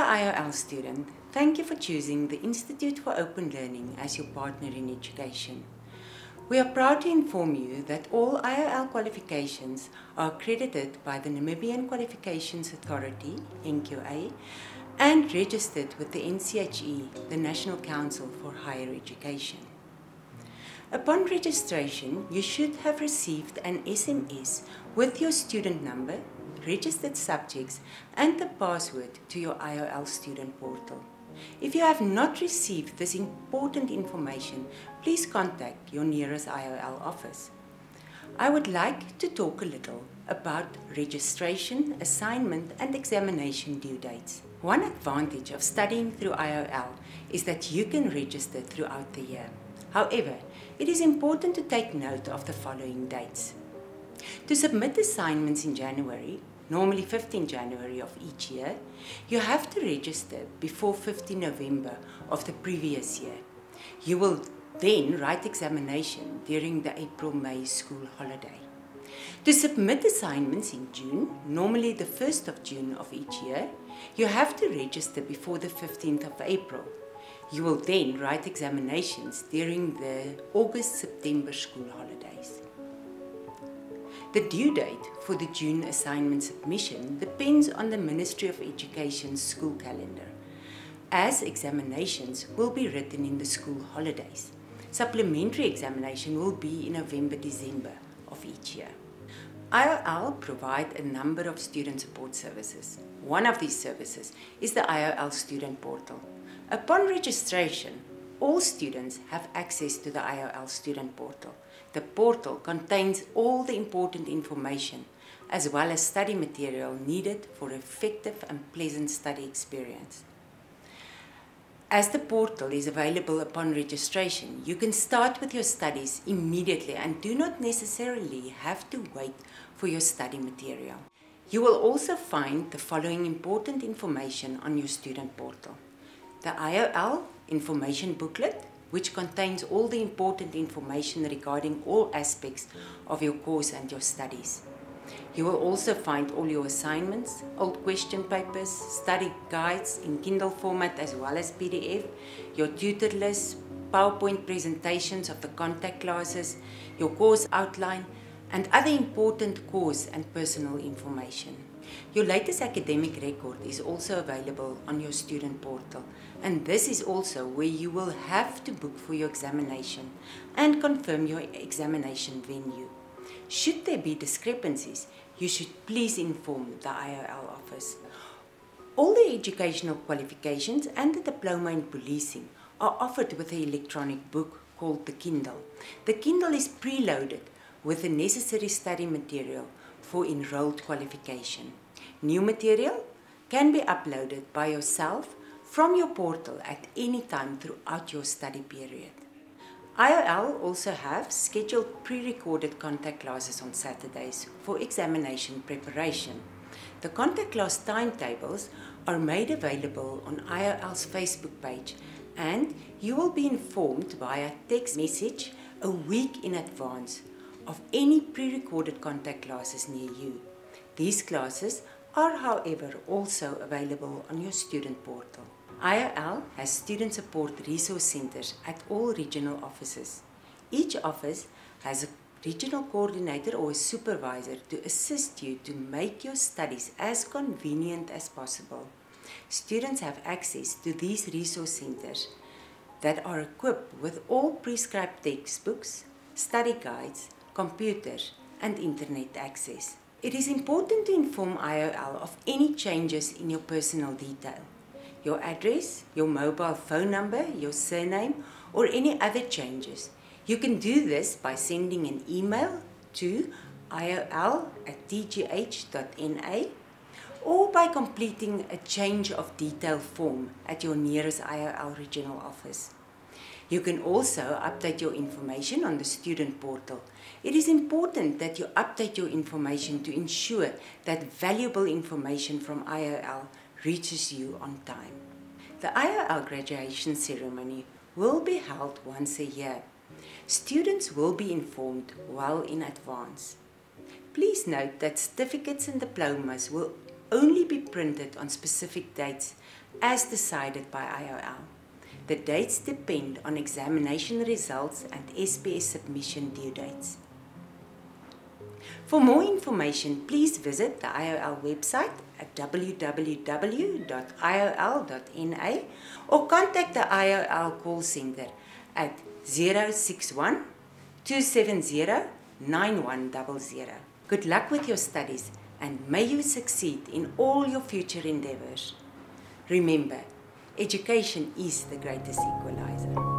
Dear IOL student, thank you for choosing the Institute for Open Learning as your partner in education. We are proud to inform you that all IOL qualifications are accredited by the Namibian Qualifications Authority, NQA, and registered with the NCHE, the National Council for Higher Education. Upon registration, you should have received an SMS with your student number, registered subjects, and the password to your IOL student portal. If you have not received this important information, please contact your nearest IOL office. I would like to talk a little about registration, assignment and examination due dates. One advantage of studying through IOL is that you can register throughout the year. However, it is important to take note of the following dates. To submit assignments in January, normally 15 January of each year, you have to register before 15 November of the previous year. You will then write examination during the April-May school holiday. To submit assignments in June, normally the 1st of June of each year, you have to register before the 15th of April. You will then write examinations during the August-September school holidays. The due date for the June assignment submission depends on the Ministry of Education's school calendar, as examinations will be written in the school holidays. Supplementary examination will be in November-December of each year. IOL provide a number of student support services. One of these services is the IOL Student Portal. Upon registration, all students have access to the IOL Student Portal. The portal contains all the important information as well as study material needed for effective and pleasant study experience. As the portal is available upon registration, you can start with your studies immediately and do not necessarily have to wait for your study material. You will also find the following important information on your student portal. The IOL information booklet, which contains all the important information regarding all aspects of your course and your studies. You will also find all your assignments, old question papers, study guides in Kindle format as well as PDF, your tutor list, PowerPoint presentations of the contact classes, your course outline, and other important course and personal information. Your latest academic record is also available on your student portal and this is also where you will have to book for your examination and confirm your examination venue. Should there be discrepancies, you should please inform the IOL office. All the educational qualifications and the diploma in policing are offered with an electronic book called the Kindle. The Kindle is preloaded with the necessary study material for enrolled qualification. New material can be uploaded by yourself from your portal at any time throughout your study period. IOL also have scheduled pre-recorded contact classes on Saturdays for examination preparation. The contact class timetables are made available on IOL's Facebook page and you will be informed via text message a week in advance of any pre-recorded contact classes near you. These classes are however also available on your student portal. IOL has student support resource centers at all regional offices. Each office has a regional coordinator or a supervisor to assist you to make your studies as convenient as possible. Students have access to these resource centers that are equipped with all prescribed textbooks, study guides, computers and internet access. It is important to inform IOL of any changes in your personal detail. Your address, your mobile phone number, your surname or any other changes. You can do this by sending an email to iol at tgh.na or by completing a change of detail form at your nearest IOL regional office. You can also update your information on the student portal. It is important that you update your information to ensure that valuable information from IOL reaches you on time. The IOL graduation ceremony will be held once a year. Students will be informed well in advance. Please note that certificates and diplomas will only be printed on specific dates as decided by IOL. The dates depend on examination results and SPS submission due dates. For more information, please visit the IOL website at www.iol.na or contact the IOL call center at 061 270 9100. Good luck with your studies and may you succeed in all your future endeavors. Remember, education is the greatest equalizer.